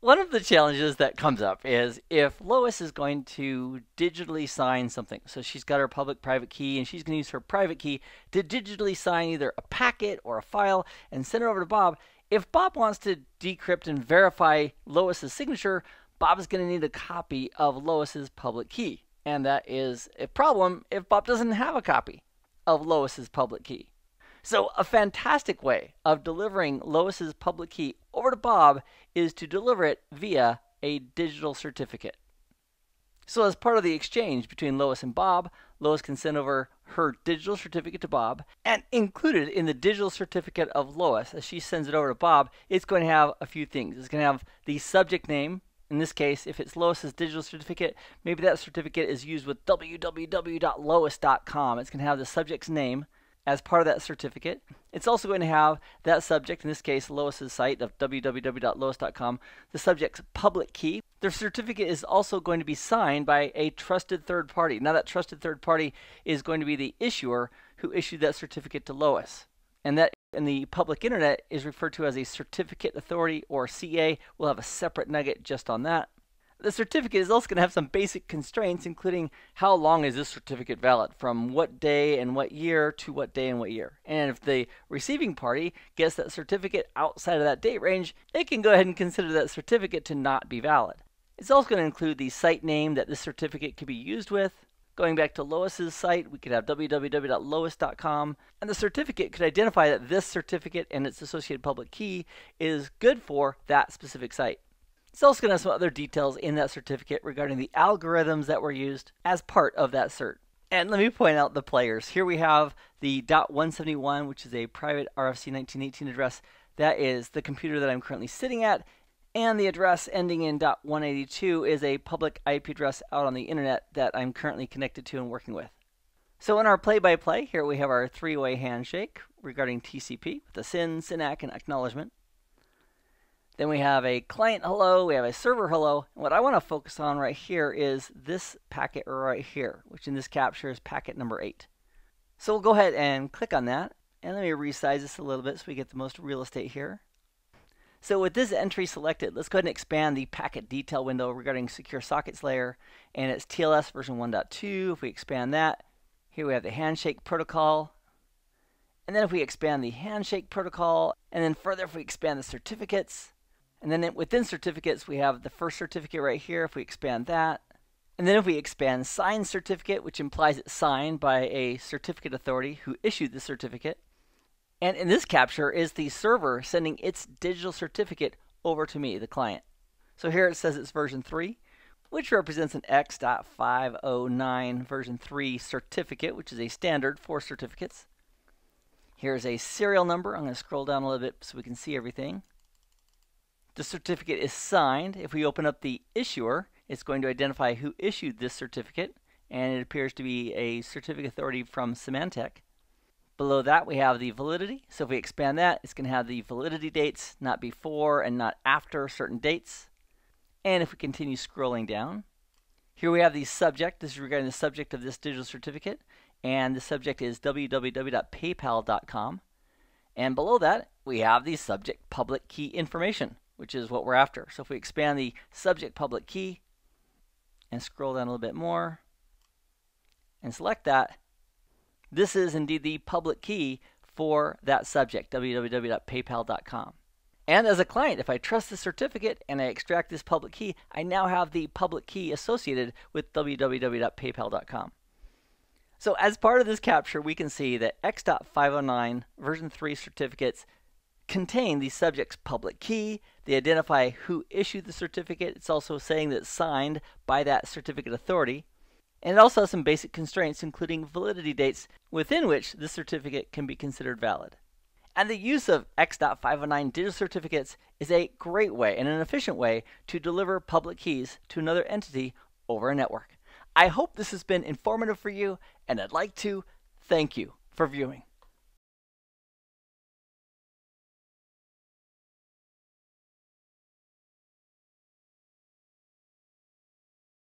One of the challenges that comes up is if Lois is going to digitally sign something. So she's got her public private key and she's going to use her private key to digitally sign either a packet or a file and send it over to Bob. If Bob wants to decrypt and verify Lois's signature, Bob is going to need a copy of Lois's public key. And that is a problem if Bob doesn't have a copy of Lois's public key. So, a fantastic way of delivering Lois's public key over to Bob is to deliver it via a digital certificate. So, as part of the exchange between Lois and Bob, Lois can send over her digital certificate to Bob, and included in the digital certificate of Lois, as she sends it over to Bob, it's going to have a few things. It's going to have the subject name. In this case, if it's Lois's digital certificate, maybe that certificate is used with www.lois.com. It's going to have the subject's name as part of that certificate. It's also going to have that subject, in this case Lois's site of www.lois.com, the subject's public key. The certificate is also going to be signed by a trusted third party. Now that trusted third party is going to be the issuer who issued that certificate to Lois. And that in the public internet is referred to as a certificate authority or CA. We'll have a separate nugget just on that. The certificate is also going to have some basic constraints, including how long is this certificate valid, from what day and what year to what day and what year. And if the receiving party gets that certificate outside of that date range, they can go ahead and consider that certificate to not be valid. It's also going to include the site name that this certificate could be used with. Going back to Lois's site, we could have www.lois.com, and the certificate could identify that this certificate and its associated public key is good for that specific site. It's also going to have some other details in that certificate regarding the algorithms that were used as part of that cert. And let me point out the players. Here we have the .171, which is a private RFC 1918 address. That is the computer that I'm currently sitting at. And the address ending in .182 is a public IP address out on the internet that I'm currently connected to and working with. So in our play-by-play, -play, here we have our three-way handshake regarding TCP with the SYN, SYN-ACK, and acknowledgement. Then we have a client hello, we have a server hello. And what I want to focus on right here is this packet right here, which in this capture is packet number 8. So we'll go ahead and click on that. And let me resize this a little bit so we get the most real estate here. So with this entry selected, let's go ahead and expand the packet detail window regarding secure sockets layer. And it's TLS version 1.2. If we expand that, here we have the handshake protocol. And then if we expand the handshake protocol, and then further if we expand the certificates, and then within certificates, we have the first certificate right here, if we expand that. And then if we expand signed certificate, which implies it's signed by a certificate authority who issued the certificate. And in this capture is the server sending its digital certificate over to me, the client. So here it says it's version 3, which represents an X.509 version 3 certificate, which is a standard for certificates. Here's a serial number. I'm going to scroll down a little bit so we can see everything. The certificate is signed. If we open up the issuer, it's going to identify who issued this certificate, and it appears to be a certificate authority from Symantec. Below that, we have the validity. So if we expand that, it's going to have the validity dates, not before and not after certain dates. And if we continue scrolling down, here we have the subject. This is regarding the subject of this digital certificate. And the subject is www.paypal.com. And below that, we have the subject public key information which is what we're after. So if we expand the subject public key and scroll down a little bit more and select that, this is indeed the public key for that subject, www.paypal.com. And as a client, if I trust the certificate and I extract this public key, I now have the public key associated with www.paypal.com. So as part of this capture, we can see that X.509 version 3 certificates contain the subject's public key. They identify who issued the certificate. It's also saying that it's signed by that certificate authority. And it also has some basic constraints, including validity dates within which the certificate can be considered valid. And the use of X.509 digital certificates is a great way and an efficient way to deliver public keys to another entity over a network. I hope this has been informative for you, and I'd like to thank you for viewing.